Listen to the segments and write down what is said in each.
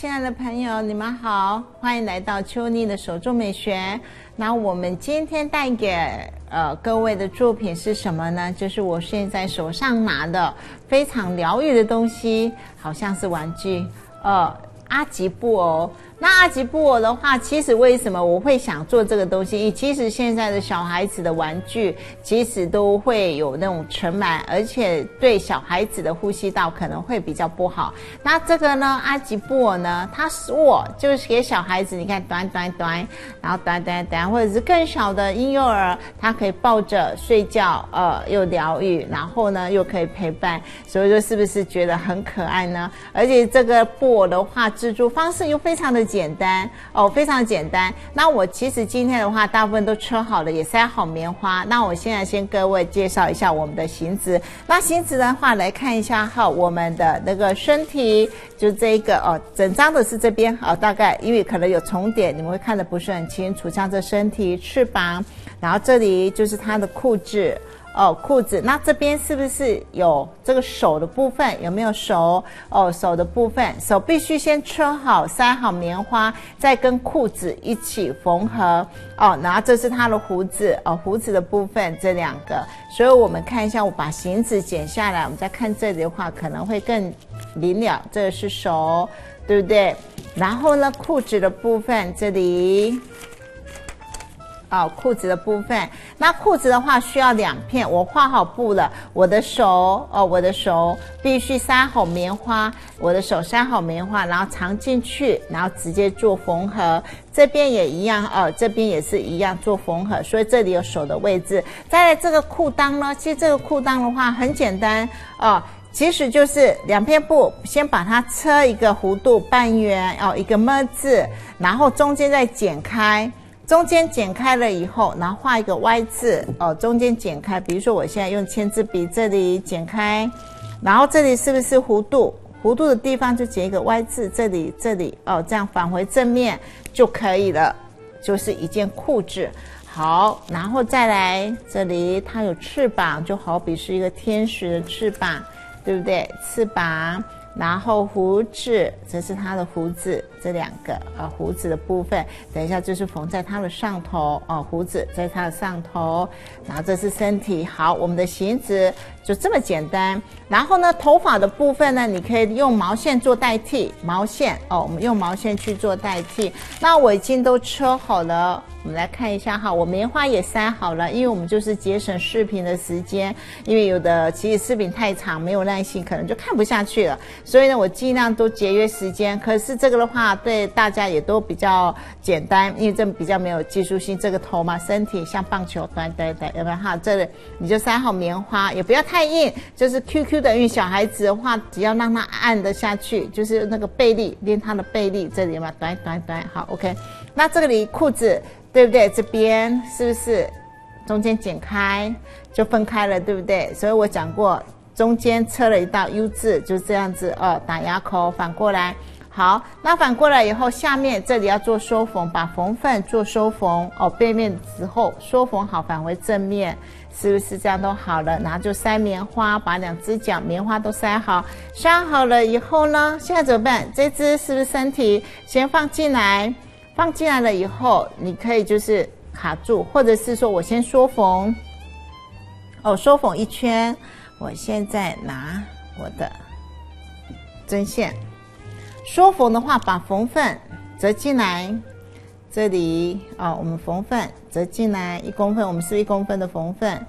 亲爱的朋友，你们好，欢迎来到秋妮的手作美学。那我们今天带给呃各位的作品是什么呢？就是我现在手上拿的非常疗愈的东西，好像是玩具，呃，阿吉布偶。那阿吉布偶的话，其实为什么我会想做这个东西？其实现在的小孩子的玩具，其实都会有那种尘螨，而且对小孩子的呼吸道可能会比较不好。那这个呢，阿吉布偶呢，它是握，就是给小孩子，你看短短短，然后短短短，或者是更小的婴幼儿，他可以抱着睡觉，呃，又疗愈，然后呢又可以陪伴，所以说是不是觉得很可爱呢？而且这个布偶的话，制作方式又非常的。简单哦，非常简单。那我其实今天的话，大部分都车好了，也塞好棉花。那我现在先各位介绍一下我们的行子。那行子的话，来看一下哈，我们的那个身体，就这一个哦，整张的是这边哦，大概因为可能有重叠，你们会看的不是很清楚。像这身体、翅膀，然后这里就是它的裤子。哦，裤子，那这边是不是有这个手的部分？有没有手？哦，手的部分，手必须先穿好，塞好棉花，再跟裤子一起缝合。哦，然后这是它的胡子，哦，胡子的部分这两个。所以我们看一下，我把形子剪下来，我们再看这里的话，可能会更明了。这个是手，对不对？然后呢，裤子的部分这里。哦，裤子的部分，那裤子的话需要两片，我画好布了。我的手，哦，我的手必须塞好棉花，我的手塞好棉花，然后藏进去，然后直接做缝合。这边也一样，哦，这边也是一样做缝合，所以这里有手的位置。再来这个裤裆呢，其实这个裤裆的话很简单，哦，其实就是两片布，先把它车一个弧度半圆，哦，一个么字，然后中间再剪开。中间剪开了以后，然后画一个 Y 字哦，中间剪开。比如说我现在用签字笔，这里剪开，然后这里是不是弧度？弧度的地方就剪一个 Y 字，这里这里哦，这样返回正面就可以了，就是一件裤子。好，然后再来这里，它有翅膀，就好比是一个天使的翅膀，对不对？翅膀。然后胡子，这是他的胡子，这两个啊胡子的部分，等一下就是缝在他的上头哦，胡子在他的上头，然后这是身体，好，我们的鞋子就这么简单。然后呢，头发的部分呢，你可以用毛线做代替，毛线哦，我们用毛线去做代替。那我已经都车好了。我们来看一下哈，我棉花也塞好了，因为我们就是节省视频的时间，因为有的其实视频太长，没有耐心，可能就看不下去了。所以呢，我尽量都节约时间。可是这个的话，对大家也都比较简单，因为这比较没有技术性。这个头嘛，身体像棒球，对对对，有没有哈？这里你就塞好棉花，也不要太太硬，就是 QQ 的。因为小孩子的话，只要让他按得下去，就是那个背力练他的背力，这里嘛，短短短，好，OK。那这里裤子。对不对？这边是不是中间剪开就分开了，对不对？所以我讲过，中间车了一道 U 字，就这样子哦。打牙口反过来，好，那反过来以后，下面这里要做收缝，把缝份做收缝哦。背面之后收缝好，返回正面，是不是这样都好了？然后就塞棉花，把两只脚棉花都塞好。塞好了以后呢，现在怎么办？这只是不是身体先放进来？放进来了以后，你可以就是卡住，或者是说我先缩缝，哦，缩缝一圈。我现在拿我的针线，缩缝的话，把缝份折进来，这里哦，我们缝份折进来一公分，我们是一公分的缝份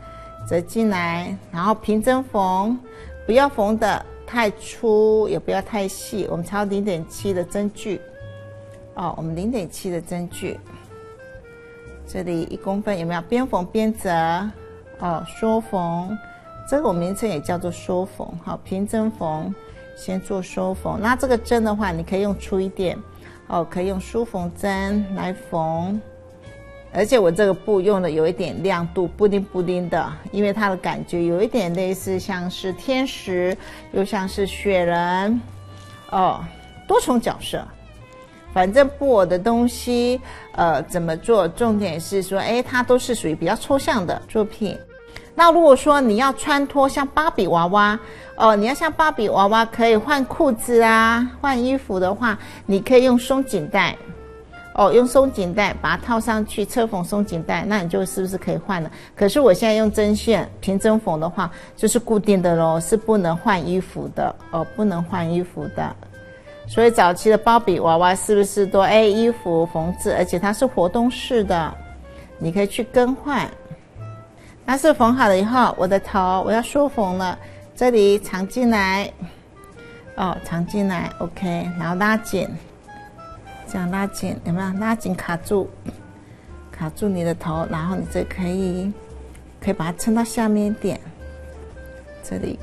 折进来，然后平针缝，不要缝的太粗，也不要太细，我们超零点七的针距。哦，我们零点七的针距，这里一公分有没有？边缝边折，哦，缩缝，这个我名称也叫做缩缝，好，平针缝，先做收缝。那这个针的话，你可以用粗一点，哦，可以用梳缝针来缝。而且我这个布用的有一点亮度，布丁布丁的，因为它的感觉有一点类似像是天使，又像是雪人，哦，多重角色。反正布偶的东西，呃，怎么做？重点是说，哎，它都是属于比较抽象的作品。那如果说你要穿脱像芭比娃娃，哦，你要像芭比娃娃可以换裤子啊、换衣服的话，你可以用松紧带，哦，用松紧带把它套上去，侧缝松紧带，那你就是不是可以换了？可是我现在用针线平针缝的话，就是固定的喽，是不能换衣服的哦，不能换衣服的。所以早期的芭比娃娃是不是都哎衣服缝制，而且它是活动式的，你可以去更换。那是缝好了以后，我的头我要缩缝了。这里藏进来，哦，藏进来，OK，然后拉紧，这样拉紧，有没有？拉紧卡住，卡住你的头，然后你这可以，可以把它撑到下面一点，这里，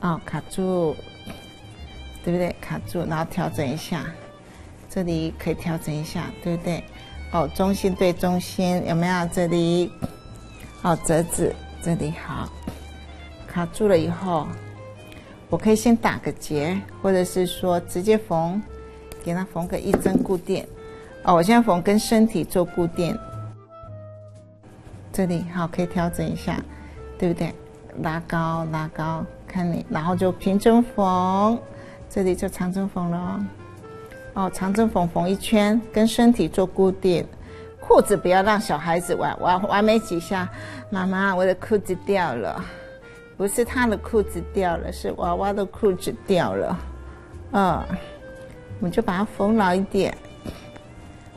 哦，卡住，对不对？卡住，然后调整一下，这里可以调整一下，对不对？哦，中心对中心，有没有？这里，哦，折子，这里好。卡住了以后，我可以先打个结，或者是说直接缝，给它缝个一针固定。哦，我现在缝跟身体做固定，这里好可以调整一下，对不对？拉高拉高，看你，然后就平针缝，这里就长针缝了。哦，长针缝缝一圈，跟身体做固定。裤子不要让小孩子玩，玩玩没几下，妈妈，我的裤子掉了。不是他的裤子掉了，是娃娃的裤子掉了。嗯，我们就把它缝牢一点。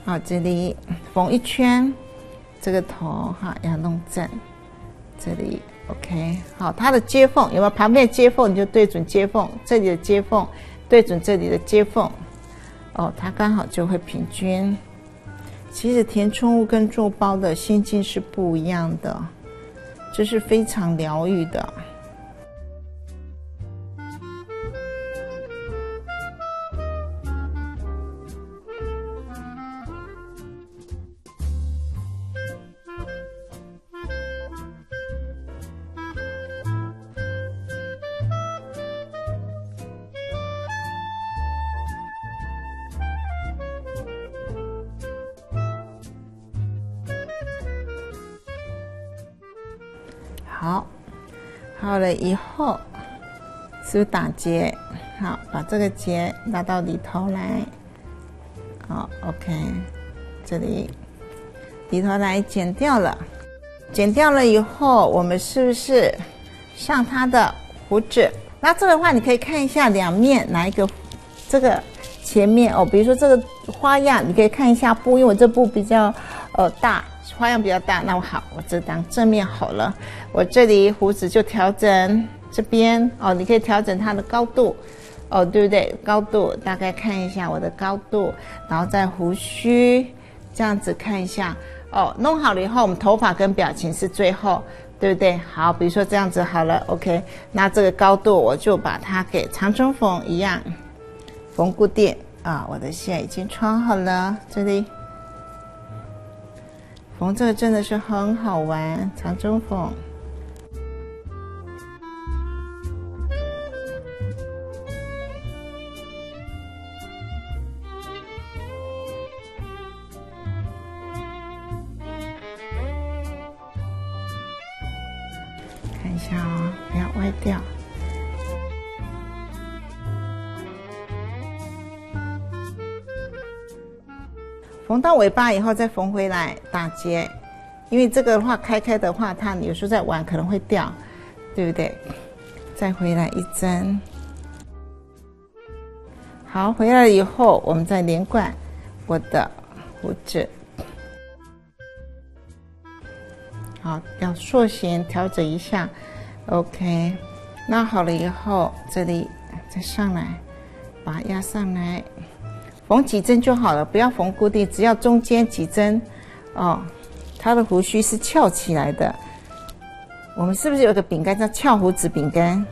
好，这里缝一圈，这个头哈要弄正。这里 OK，好，它的接缝有没有？旁边接缝你就对准接缝，这里的接缝对准这里的接缝。哦，它刚好就会平均。其实填充物跟做包的心境是不一样的，这是非常疗愈的。好，好了以后，是不是打结？好，把这个结拉到里头来。好，OK，这里里头来剪掉了，剪掉了以后，我们是不是上它的胡子？那这个话，你可以看一下两面哪一个，这个前面哦，比如说这个花样，你可以看一下布，因为我这布比较呃大。花样比较大，那我好，我这当正面好了。我这里胡子就调整这边哦，你可以调整它的高度哦，对不对？高度大概看一下我的高度，然后再胡须这样子看一下哦。弄好了以后，我们头发跟表情是最后，对不对？好，比如说这样子好了，OK。那这个高度我就把它给长针缝一样缝固定啊。我的线已经穿好了，这里。缝这个真的是很好玩，长针缝。看一下哦，不要歪掉。缝到尾巴以后再缝回来打结，因为这个的话开开的话，它有时候在玩可能会掉，对不对？再回来一针，好，回来以后我们再连贯我的胡子，好，要塑形调整一下，OK，那好了以后这里再上来，把它压上来。缝几针就好了，不要缝固定，只要中间几针，哦，它的胡须是翘起来的。我们是不是有个饼干叫翘胡子饼干？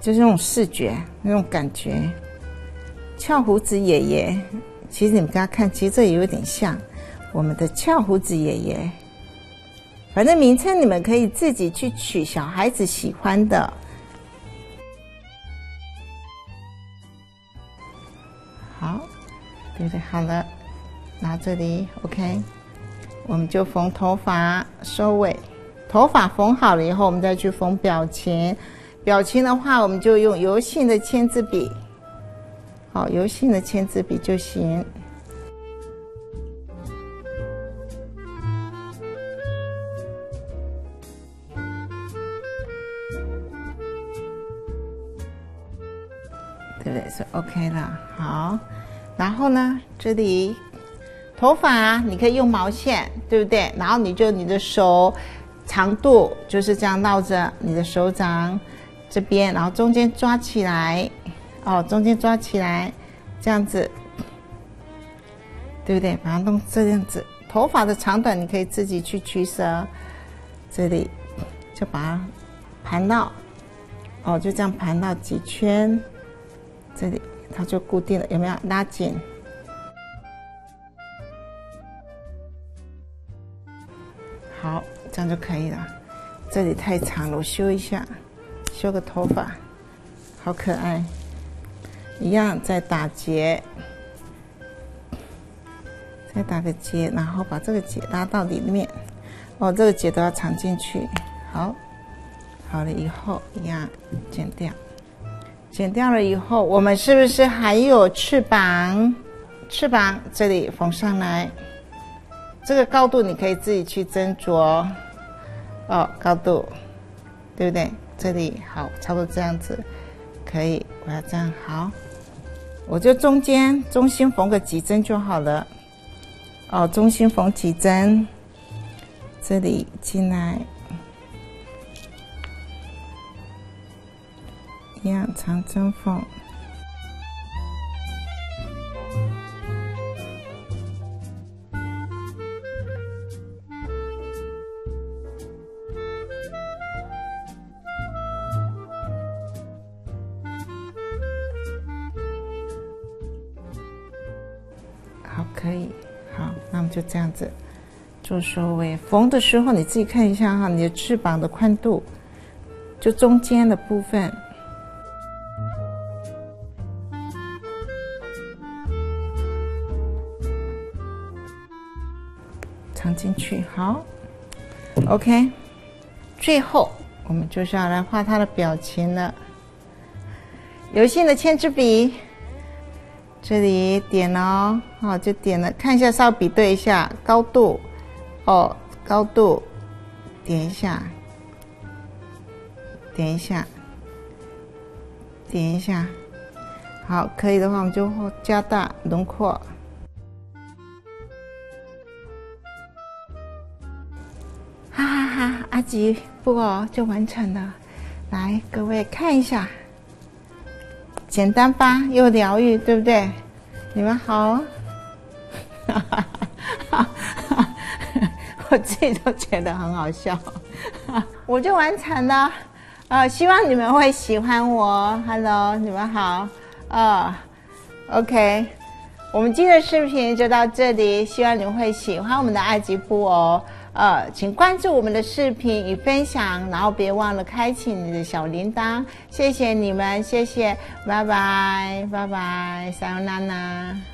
就是那种视觉，那种感觉。翘胡子爷爷，其实你们给他看，其实这也有点像我们的翘胡子爷爷。反正名称你们可以自己去取，小孩子喜欢的。对对？好了，拿这里，OK，我们就缝头发收尾，头发缝好了以后，我们再去缝表情。表情的话，我们就用油性的签字笔，好，油性的签字笔就行。对不对？是 OK 了。好，然后呢，这里头发，你可以用毛线，对不对？然后你就你的手长度就是这样绕着你的手掌这边，然后中间抓起来，哦，中间抓起来，这样子，对不对？把它弄这样子。头发的长短你可以自己去取舍。这里就把它盘到，哦，就这样盘到几圈。这里它就固定了，有没有拉紧？好，这样就可以了。这里太长了，我修一下，修个头发，好可爱。一样再打结，再打个结，然后把这个结拉到里面。哦，这个结都要藏进去。好，好了以后一样剪掉。剪掉了以后，我们是不是还有翅膀？翅膀这里缝上来，这个高度你可以自己去斟酌。哦，高度，对不对？这里好，差不多这样子，可以。我要这样好，我就中间中心缝个几针就好了。哦，中心缝几针，这里进来。一样长针缝，好，可以，好，那么就这样子做收尾。缝的时候你自己看一下哈，你的翅膀的宽度，就中间的部分。好，OK。最后，我们就是要来画他的表情了。油性的铅笔，这里点哦，好，就点了。看一下，稍微比对一下高度，哦，高度，点一下，点一下，点一下。好，可以的话，我们就加大轮廓。阿吉布哦，就完成了。来，各位看一下，简单吧，又疗愈，对不对？你们好，我自己都觉得很好笑。我就完成了，呃，希望你们会喜欢我。Hello，你们好，呃，OK，我们今天的视频就到这里，希望你们会喜欢我们的爱吉布哦。呃，请关注我们的视频与分享，然后别忘了开启你的小铃铛。谢谢你们，谢谢，拜拜，拜拜，撒由娜娜。